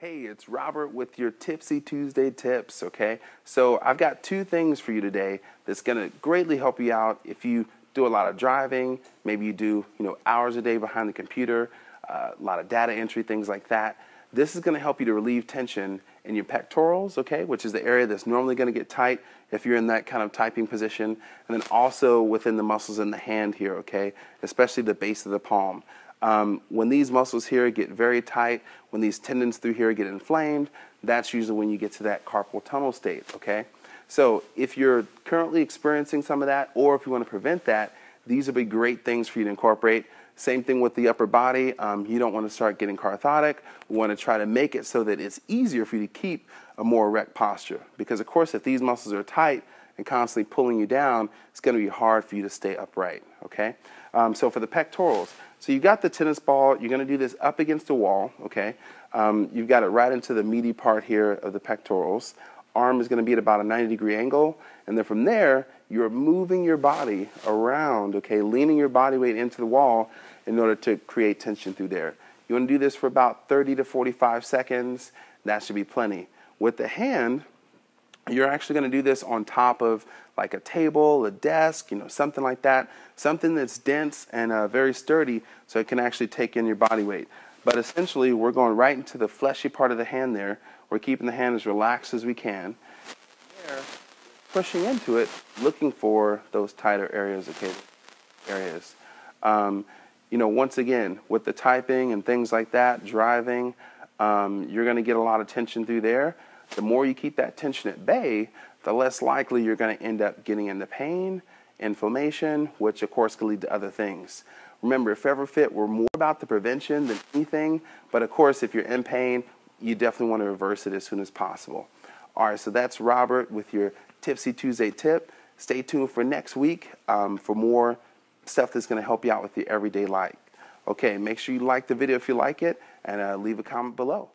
Hey, it's Robert with your Tipsy Tuesday tips, okay? So I've got two things for you today that's gonna greatly help you out if you do a lot of driving, maybe you do, you know, hours a day behind the computer, uh, a lot of data entry, things like that. This is gonna help you to relieve tension in your pectorals, okay, which is the area that's normally gonna get tight if you're in that kind of typing position, and then also within the muscles in the hand here, okay, especially the base of the palm. Um, when these muscles here get very tight, when these tendons through here get inflamed, that's usually when you get to that carpal tunnel state, okay? So if you're currently experiencing some of that, or if you want to prevent that, these would be great things for you to incorporate. Same thing with the upper body. Um, you don't want to start getting orthotic. We want to try to make it so that it's easier for you to keep a more erect posture. Because of course, if these muscles are tight and constantly pulling you down, it's going to be hard for you to stay upright, okay? Um, so for the pectorals, so you've got the tennis ball, you're going to do this up against the wall, okay? Um, you've got it right into the meaty part here of the pectorals. Arm is going to be at about a 90 degree angle, and then from there, you're moving your body around, okay, leaning your body weight into the wall in order to create tension through there. You want to do this for about 30 to 45 seconds. That should be plenty. With the hand, you're actually going to do this on top of like a table, a desk, you know, something like that, something that's dense and uh, very sturdy so it can actually take in your body weight. But essentially, we're going right into the fleshy part of the hand there. We're keeping the hand as relaxed as we can. There, pushing into it, looking for those tighter areas, okay, areas. Um, you know, once again, with the typing and things like that, driving, um, you're going to get a lot of tension through there. The more you keep that tension at bay, the less likely you're going to end up getting into pain, inflammation, which of course can lead to other things. Remember, Forever Fit, we're more about the prevention than anything. But of course, if you're in pain, you definitely want to reverse it as soon as possible. All right, so that's Robert with your Tipsy Tuesday tip. Stay tuned for next week um, for more stuff that's going to help you out with your everyday life. Okay, make sure you like the video if you like it and uh, leave a comment below.